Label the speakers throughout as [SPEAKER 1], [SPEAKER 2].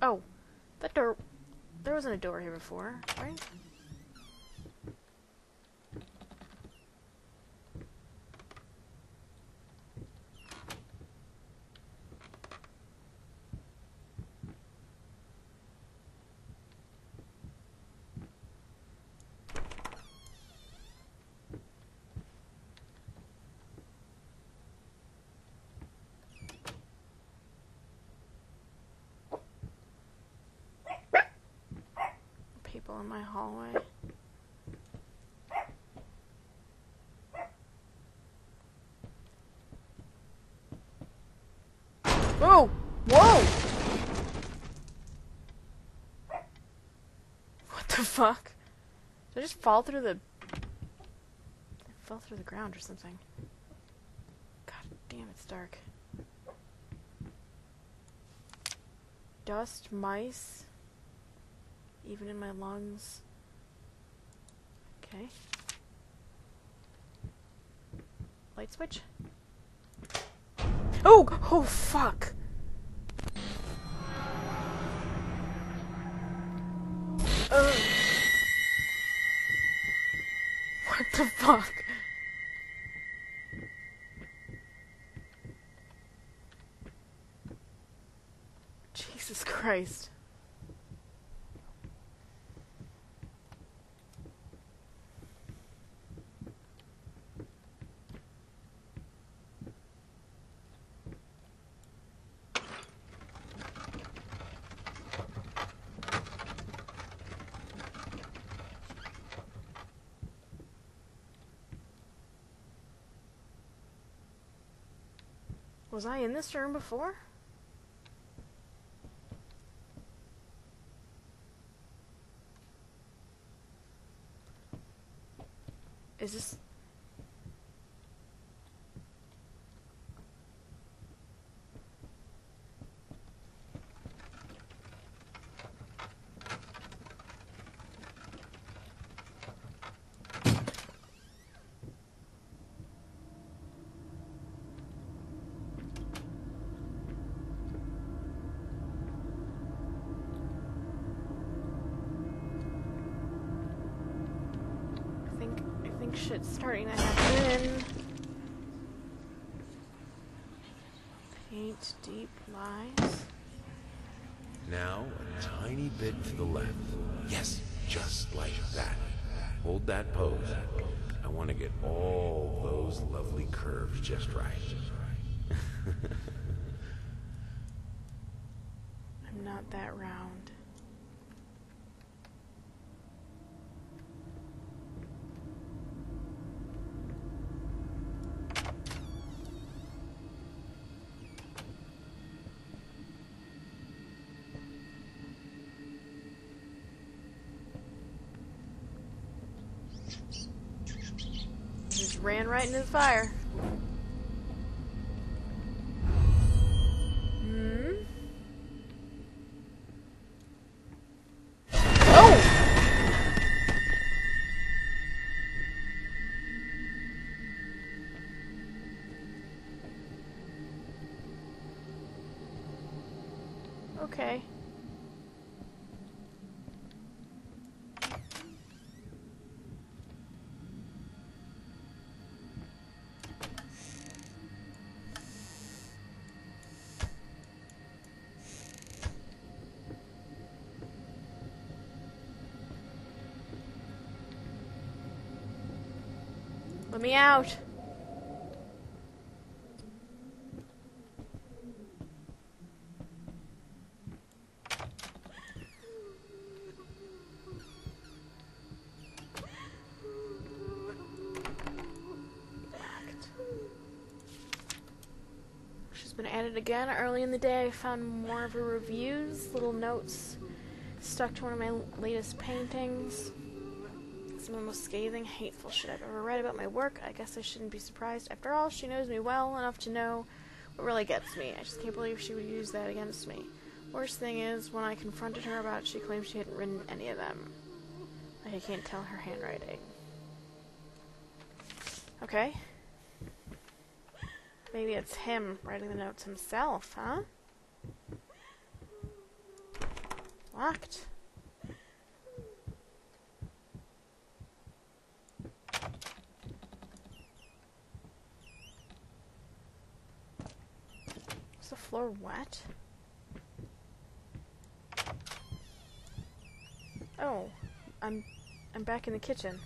[SPEAKER 1] Oh, that door. There wasn't a door here before, right? People in my hallway. Whoa! Whoa! What the fuck? Did I just fall through the... I fell through the ground or something. God damn, it's dark. Dust, mice, even in my lungs. Okay. Light switch? Oh! Oh, fuck! What the fuck? Jesus Christ. Was I in this room before? Is this... I think I think shit's starting to happen. Paint deep lines.
[SPEAKER 2] Now, a tiny bit to the left. Yes, just like that. Hold that pose. I want to get all those lovely curves just right.
[SPEAKER 1] I'm not that round. Just ran right into the fire. Hmm? Oh! Okay. Let me out. Been added again. Early in the day, I found more of her reviews, little notes stuck to one of my latest paintings. Some of the most scathing, hateful shit I've ever read about my work. I guess I shouldn't be surprised. After all, she knows me well enough to know what really gets me. I just can't believe she would use that against me. Worst thing is, when I confronted her about it, she claimed she hadn't written any of them. Like I can't tell her handwriting. Okay. Maybe it's him writing the notes himself, huh? Locked. Floor wet? Oh, I'm I'm back in the kitchen.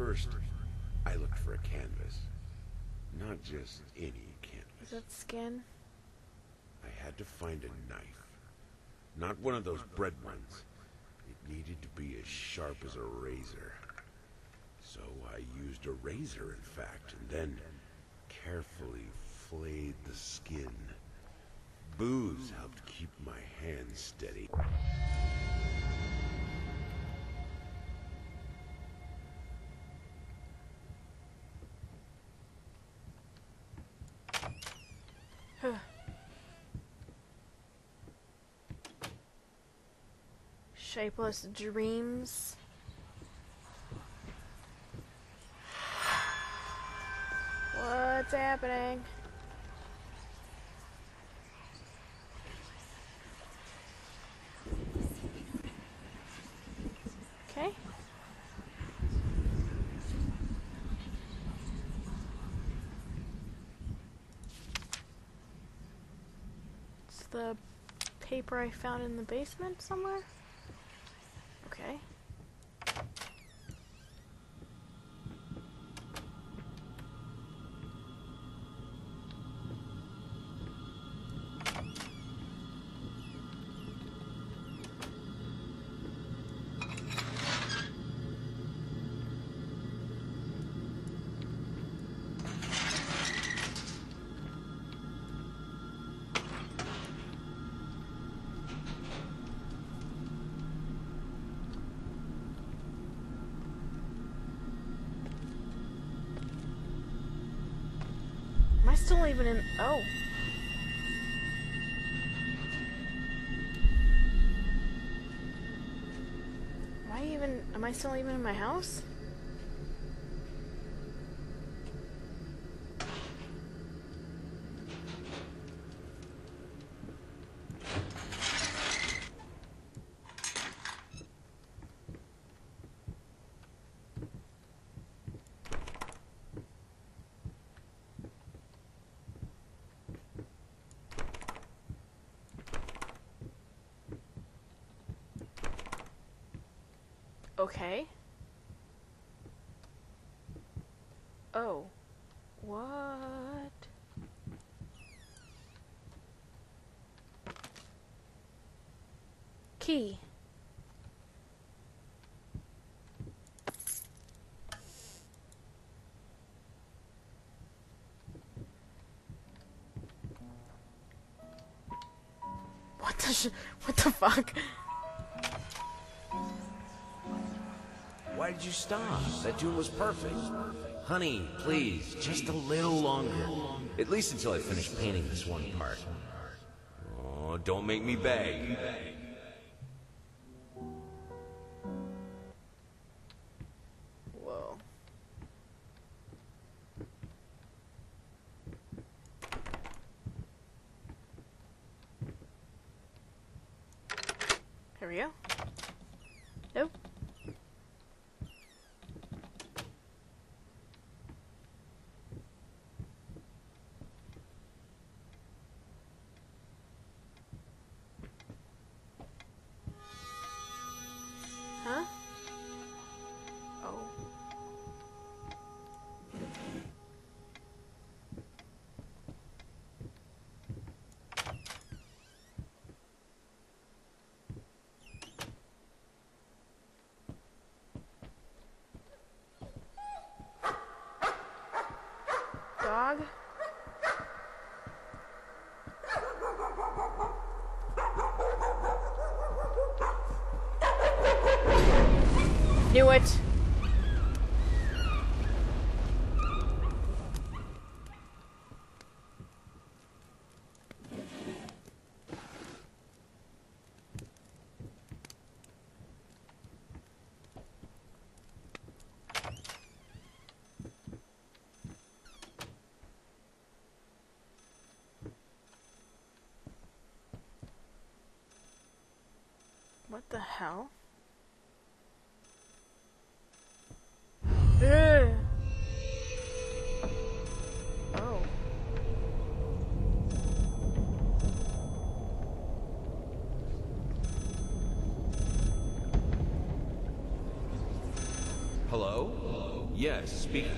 [SPEAKER 2] First, I looked for a canvas. Not just any canvas.
[SPEAKER 1] Is that skin?
[SPEAKER 2] I had to find a knife. Not one of those bread ones. It needed to be as sharp as a razor. So I used a razor, in fact, and then carefully flayed the skin. Booze helped keep my hands steady.
[SPEAKER 1] Shapeless dreams. What's happening? Okay. It's the paper I found in the basement somewhere. Okay. I still even in? Oh. Am I even? Am I still even in my house? Okay. Oh. What? Key. What the what the fuck?
[SPEAKER 2] Why did you stop? That tune was perfect. Honey, please, just a little longer. At least until I finish painting this one part. Oh, don't make me beg.
[SPEAKER 1] Whoa. Here we go. Nope. What the hell?
[SPEAKER 2] Hello? Yes, speaking.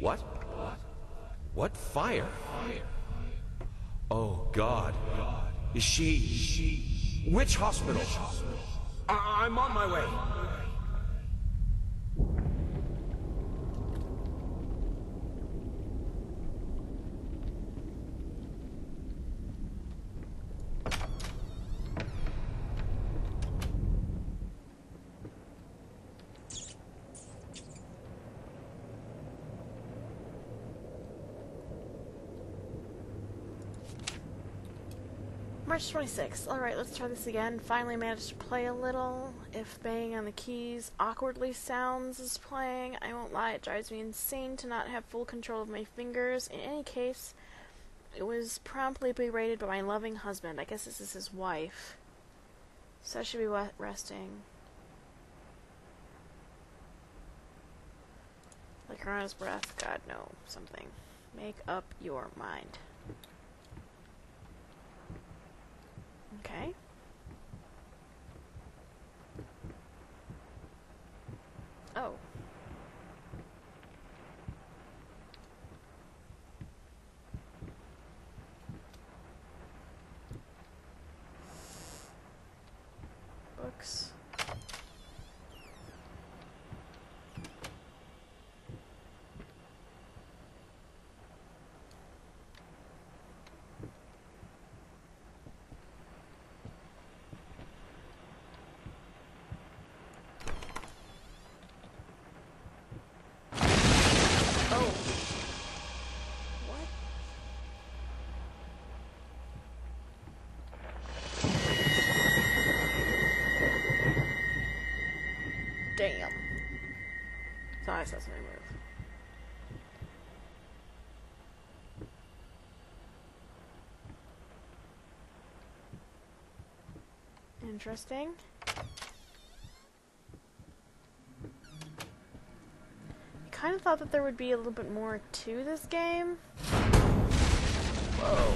[SPEAKER 2] What? What fire? Oh, God. Is she... Which hospital? I- I'm on my way.
[SPEAKER 1] 26th. Alright, let's try this again. Finally managed to play a little. If banging on the keys awkwardly sounds is playing, I won't lie, it drives me insane to not have full control of my fingers. In any case, it was promptly berated by my loving husband. I guess this is his wife. So I should be resting. Like her on his breath. God, no. Something. Make up your mind. Okay. Oh. Books. Oh. What? Damn. Thought I saw something move. Interesting. I kind of thought that there would be a little bit more to this game. Whoa.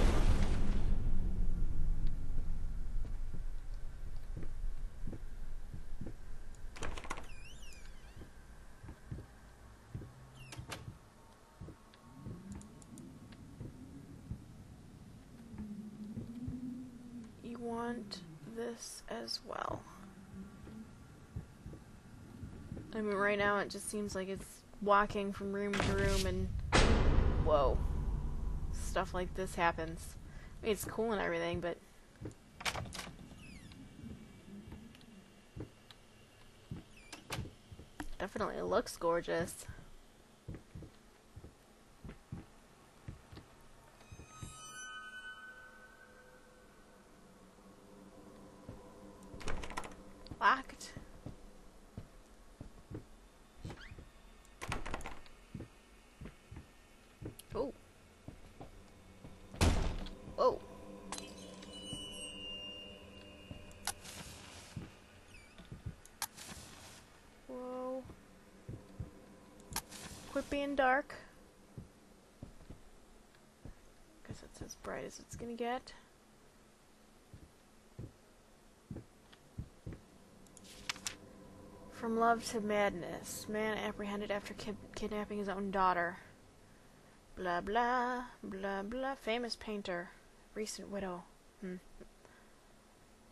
[SPEAKER 1] You want this as well. I mean, right now it just seems like it's walking from room to room and. Whoa. Stuff like this happens. I mean, it's cool and everything, but. Definitely looks gorgeous. Locked. Oh. Whoa. Whoa. Quit being dark. Because it's as bright as it's gonna get. From love to madness. Man apprehended after kid- kidnapping his own daughter. Blah blah blah blah. Famous painter, recent widow. Hmm.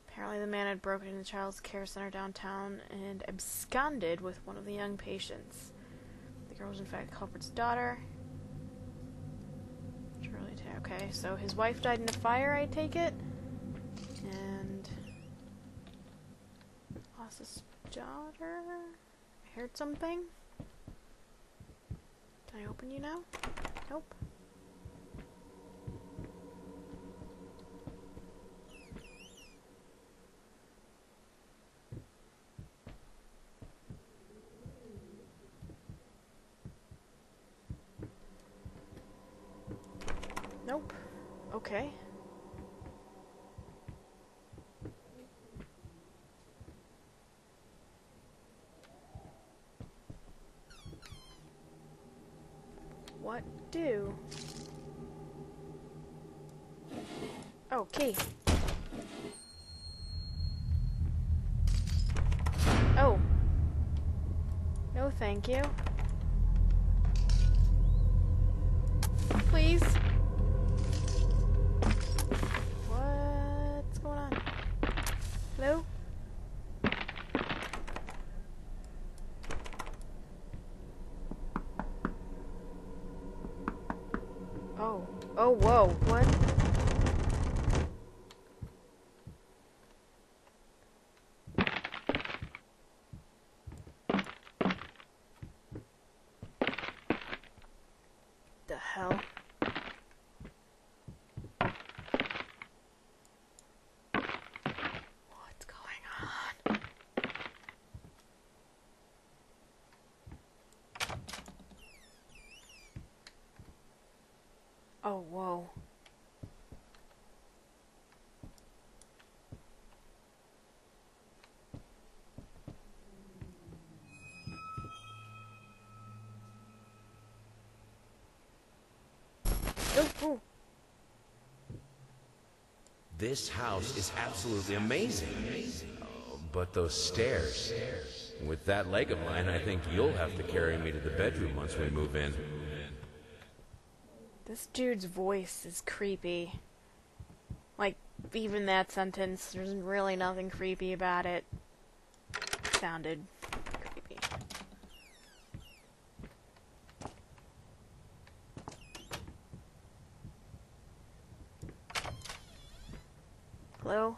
[SPEAKER 1] Apparently, the man had broken into the child's care center downtown and absconded with one of the young patients. Was in fact culprit's daughter. Ta- okay. So his wife died in a fire. I take it, and lost his daughter. I heard something. Can I open you now? Nope. Okay. What do? Oh, okay. Oh. No, thank you. Please. What's going on? Hello? Oh. Oh, whoa. What? The hell? What's going on? Oh, whoa.
[SPEAKER 2] This house is absolutely amazing. But those stairs. With that leg of mine, I think you'll have to carry me to the bedroom once we move in.
[SPEAKER 1] This dude's voice is creepy. Like, even that sentence, there's really nothing creepy about it. Sounded Hello?